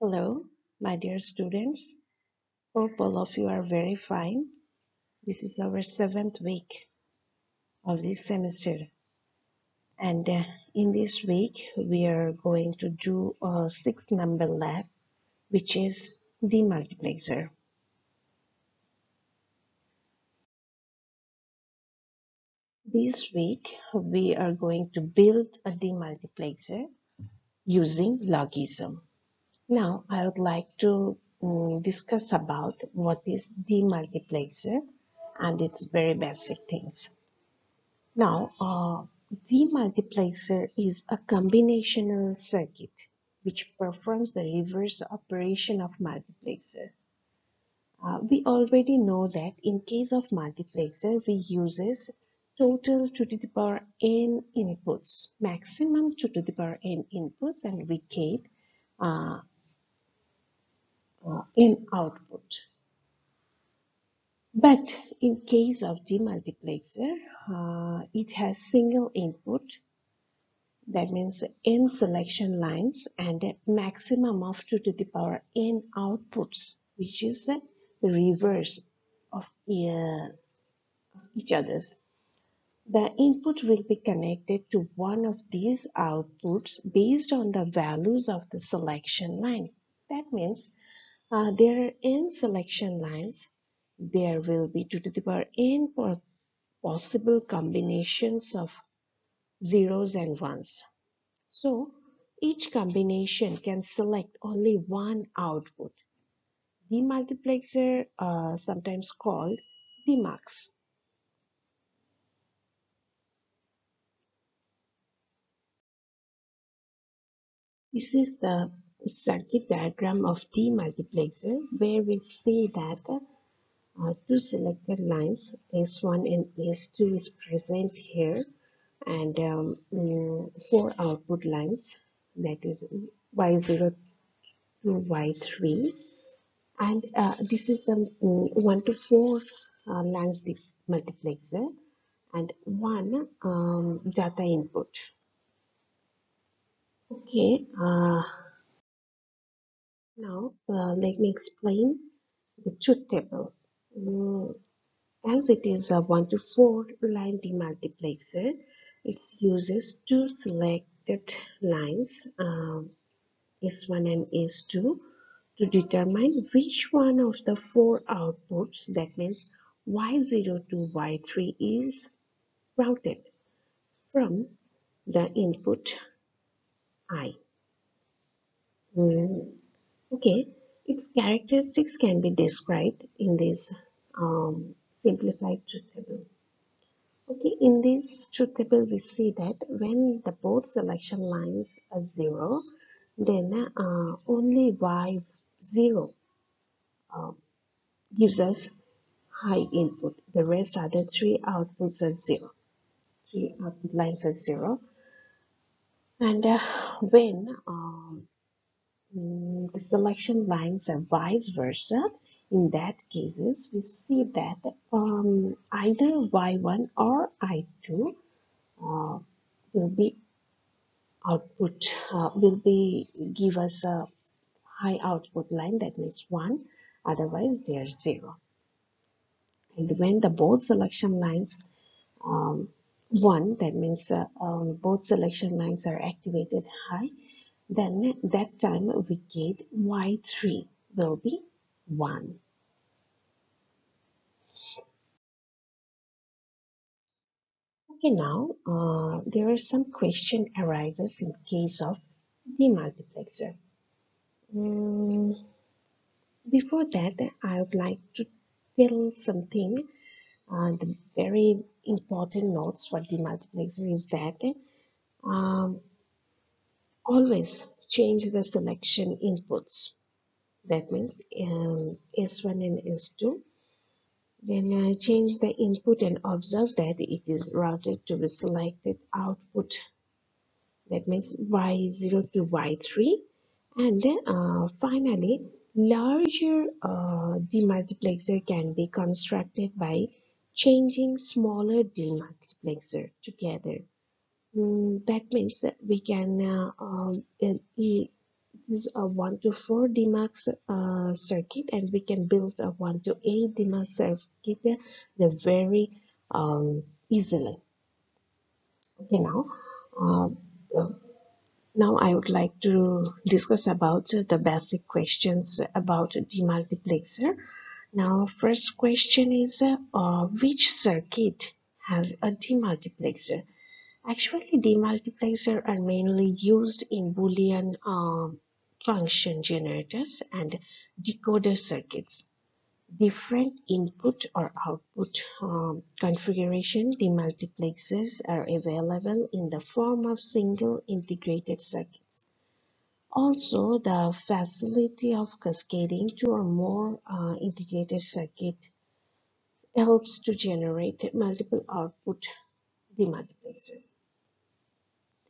Hello, my dear students. Hope all of you are very fine. This is our seventh week of this semester. And uh, in this week, we are going to do a six number lab, which is the multiplexer. This week, we are going to build a demultiplexer using Logisim. Now, I would like to um, discuss about what is demultiplexer and its very basic things. Now, uh, demultiplexer is a combinational circuit which performs the reverse operation of multiplexer. Uh, we already know that in case of multiplexer, we uses total 2 to the power n inputs, maximum 2 to the power n inputs and we get uh, in output. But in case of demultiplexer, uh, it has single input. That means n selection lines and a maximum of 2 to the power n outputs, which is the reverse of uh, each other's. The input will be connected to one of these outputs based on the values of the selection line. That means uh, there are n selection lines. There will be 2 to the power n possible combinations of zeros and ones. So each combination can select only one output. Demultiplexer, uh, sometimes called demux. This is the circuit diagram of demultiplexer where we see that uh, two selected lines S1 and S2 is present here and um, mm, four output lines that is Y0 to Y3 and uh, this is the um, 1 to 4 uh, lines multiplexer and one um, data input. Okay uh, now uh, let me explain the truth table mm, as it is a 1 to 4 line demultiplexer it uses two selected lines um, S1 and S2 to determine which one of the four outputs that means Y0 to Y3 is routed from the input I. Mm, okay, its characteristics can be described in this um, simplified truth table. Okay, in this truth table we see that when the both selection lines are 0, then uh, only y0 uh, gives us high input. The rest other three outputs are 0. Three output lines are 0. And uh, when um, the selection lines are vice versa, in that cases we see that um, either y1 or i2 uh, will be output uh, will be give us a high output line that means 1 otherwise they are 0 and when the both selection lines um, 1 that means uh, um, both selection lines are activated high then that time we get y3 will be 1 Okay, now uh, there are some question arises in case of demultiplexer. Um, before that, I would like to tell something. Uh, the very important notes for demultiplexer is that um, always change the selection inputs. That means um, S1 and S2 then I change the input and observe that it is routed to the selected output. That means Y0 to Y3. And then uh, finally, larger uh, demultiplexer can be constructed by changing smaller demultiplexer together. Mm, that means we can uh, um, is a 1 to 4 DMUX uh, circuit and we can build a 1 to 8 DMUX circuit uh, very um, easily. Okay, now, uh, now I would like to discuss about the basic questions about demultiplexer. Now, first question is uh, which circuit has a demultiplexer? Actually, demultiplexer are mainly used in Boolean um, function generators and decoder circuits. Different input or output um, configuration demultiplexers are available in the form of single integrated circuits. Also, the facility of cascading two or more uh, integrated circuit helps to generate multiple output demultiplexer.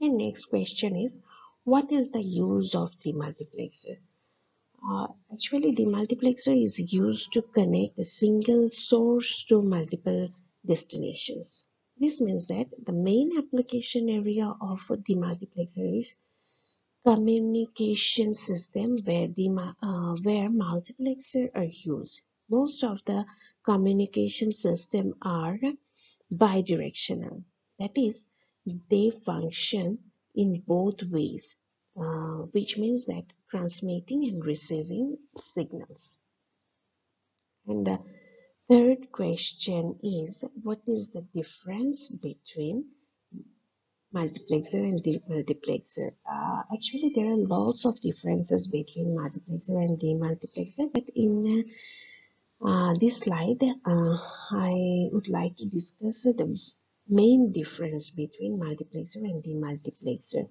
The next question is, what is the use of demultiplexer? Uh, actually, the multiplexer is used to connect a single source to multiple destinations. This means that the main application area of the multiplexer is communication system where, the, uh, where multiplexer are used. Most of the communication system are bidirectional. That is, they function in both ways, uh, which means that transmitting and receiving signals. And the third question is, what is the difference between multiplexer and demultiplexer? Uh, actually, there are lots of differences between multiplexer and demultiplexer, but in uh, this slide, uh, I would like to discuss the main difference between multiplexer and demultiplexer.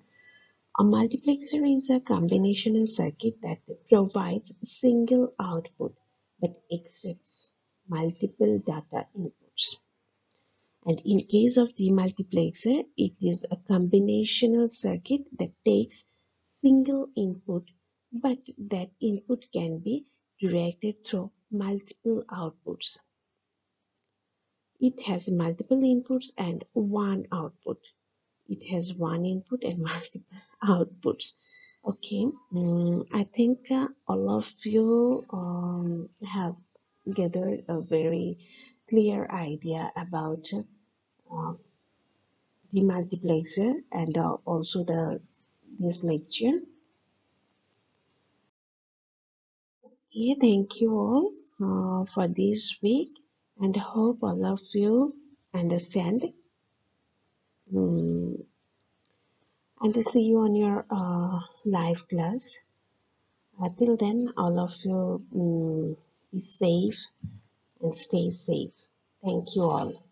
A multiplexer is a combinational circuit that provides single output but accepts multiple data inputs. And in case of demultiplexer, it is a combinational circuit that takes single input but that input can be directed through multiple outputs. It has multiple inputs and one output. It has one input and multiple outputs. Okay, um, I think uh, all of you um, have gathered a very clear idea about uh, the multiplexer and uh, also the this lecture. Yeah, thank you all uh, for this week and hope all of you understand. Mm, and see you on your uh, live class. Uh, till then, all of you mm, be safe and stay safe. Thank you all.